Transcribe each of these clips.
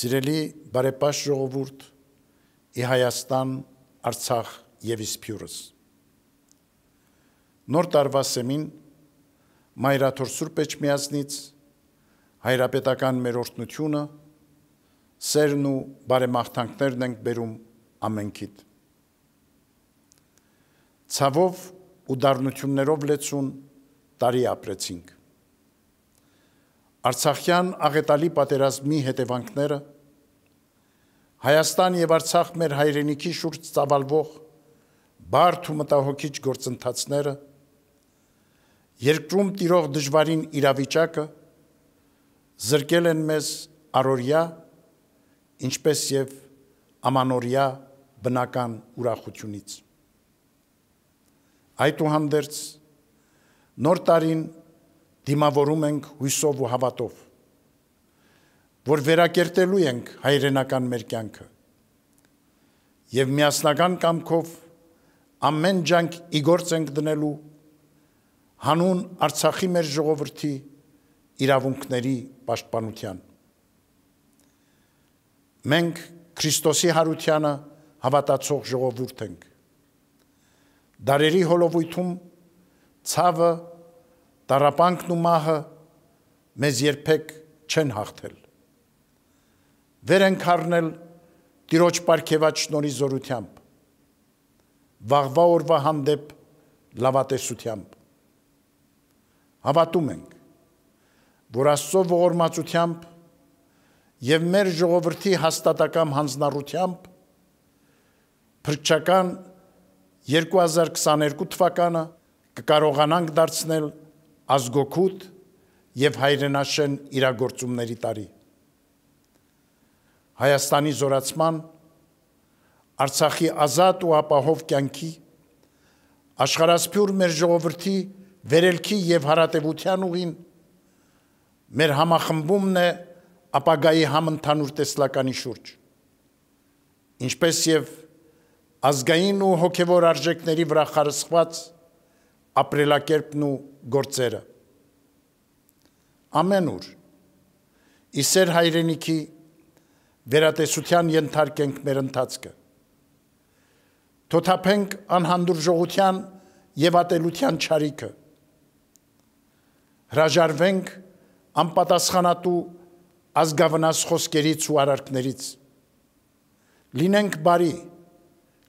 Սիրելի բարեպաշ ժողովուրդ, ի Հայաստան, Արցախ եւ Իսփյուրս։ Նոր տարվա սեմին Մայրաթոր Սուրբ Էջմիածնից հայրապետական մեր օրհնությունը սերն ու բարեմաղթանքներն ենք բերում ամենքիդ։ Ցավով ու դառնություններով լեցուն տարի ապրեցինք։ Արցախյան աղետալի պատերազմի հետևանքները Հայաստան եւ Արցախ մեր հայրենիքի շուրջ ծավալվող բարդ ու մտահոգիչ գործընթացները երկրում տիրող դժվարին իրավիճակը զրկել են մեզ առօրյա ինչպես եւ ամանորյա բնական ուրախությունից այդուհանդերձ նոր տարին դիմավորում ենք հույսով ու հավատով, որ վերակերտելու ենք հայրենական մեր կյանքը եւ միասնական կամքով ամեն ջանք իգործ ենք դնելու հանուն Արցախի մեր ժողովրդի իրավունքների պաշտպանության։ Մենք Քրիստոսի հարությանը հավատացող ժողովուրդ ենք։ Դարերի հոլովույթում ցավը Տարապանքն ու մահը մեզ երբեք չեն հաղթել։ Վեր են քառնել Տիրոջ ապարքեված շնորի զորությամբ։ Վաղվա օրվա հանդեպ լավատեսությամբ։ Հավատում ենք, որ Աստծո ողորմածությամբ եւ մեր ժողովրդի հաստատակամ հանձնառությամբ փրկչական 2022 թվականը կկարողանանք դարձնել ազգոքուտ եւ հայրենաշեն իրագործումների տարի։ Հայաստանի զորացման Արցախի ազատ ու ապահով կյանքի աշխարհասփյուր մեր ժողովրդի վերելքի եւ հարատեվության ուղին մեր համախմբումն է ապագայի համընդհանուր տեսլականի շուրջ ինչպես եւ ազգային ու հոգեվոր արժեքների վրա խարսխված ապրելակերպն ու գործերը։ Ամենուր իսեր հայրենիքի վերատեսության ենթարկենք մեր ընթացքը։ Թոթափենք անհանդուրժողության եւ ատելության ճարիքը։ Հրաժարվենք անպատասխանատու ազգավնաս խոսքերից ու արարքներից։ Լինենք բարի,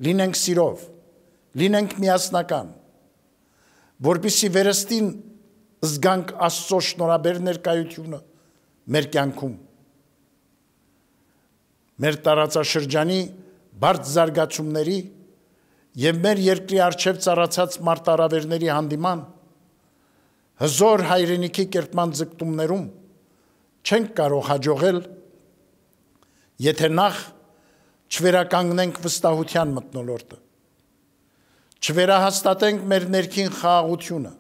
լինենք սիրով, լինենք միասնական որբիսի վերստին զգանք Աստծո շնորհաբեր ներկայությունը մեր կյանքում։ Մեր տարածաշրջանի բարդ զարգացումների եւ մեր երկրի արչեւ ծառացած մարտարավերների հանդիման հզոր հայրենիքի կերտման ձգտումներում չենք կարող հաջողել, եթե նախ չվերականգնենք վստահության մտնոլորտը չվերահաստատենք մեր ներքին խաղաղությունը։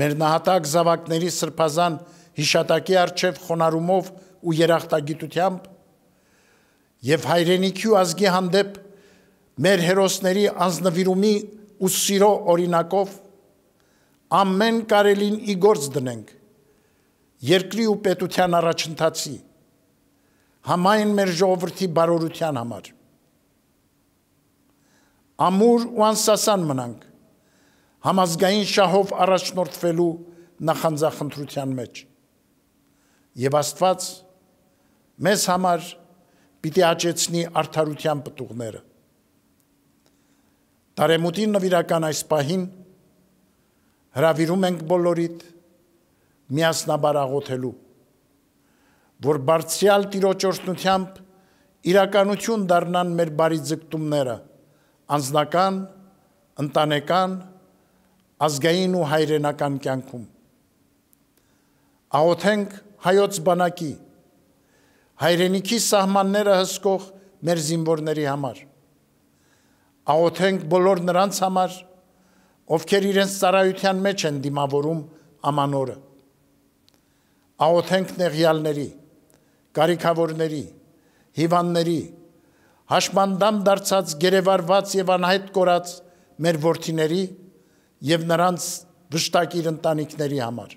Մեր նահատակ զավակների սրբազան հիշատակի արչև խոնարումով ու երախտագիտությամբ եւ հայրենիքի ու ազգի հանդեպ մեր հերոսների անznվիրումի ու սիրո օրինակով ամեն կարելին ի գործ դնենք երկրի ու պետության առաջընթացի համայն մեր ժողովրդի բարօրության համար ամուր ու անսասան մնանք համազգային շահով առաջնորդվելու նախանձախնդրության մեջ եւ Աստված մեզ համար պիտի աճեցնի արդարության պտուղները Տարեմուտի նվիրական այս պահին հravirում ենք բոլորիդ միասնաբար աղոթելու որ բարձյալ տիրոջ օրհնությամբ իրականություն դառնան մեր բարի ձգտումները անձնական, ընտանեկան, ազգային ու հայրենական կյանքում։ Աղոթենք հայոց բանակի, հայրենիքի սահմանները հսկող մեր զինվորների համար։ Աղոթենք բոլոր նրանց համար, ովքեր իրենց ծառայության մեջ են դիմավորում ամանորը։ Աղոթենք նեղյալների, կարիքավորների, հիվանդների, հաշմանդամ դարձած գերեվարված եւ անհայտ կորած մեր ворթիների եւ նրանց վշտակ իր ընտանիքների համար։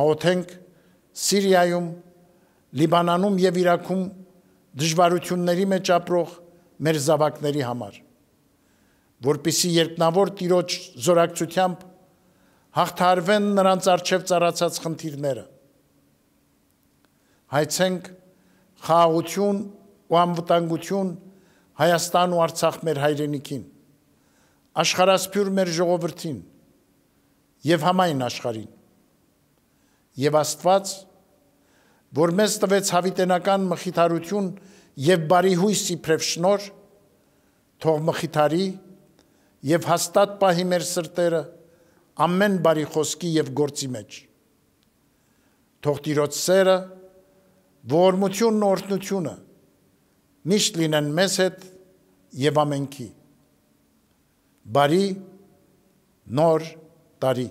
Աոթենք Սիրիայում, Լիբանանում եւ Իրաքում դժվարությունների մեջ ապրող մեր զավակների համար, որբիսի երկնավոր Տիրոջ զորակցությամբ հաղթարվեն նրանց արժև ծառացած խնդիրները։ Հայցենք խաղաղություն ու անվտանգություն Հայաստան ու Արցախ մեր հայրենիքին, աշխարհասփյուր մեր ժողովրդին եւ համայն աշխարհին։ Եվ Աստված, որ մեզ տվեց հավիտենական մխիթարություն եւ բարի հույս իբրև շնոր, թող մխիթարի եւ հաստատ պահի մեր սրտերը ամեն բարի խոսքի եւ գործի մեջ։ Թող Տիրոջ սերը, ողորմությունն ու օրհնությունը միշտ լինեն մեզ հետ եւ ամենքի։ Բարի նոր տարի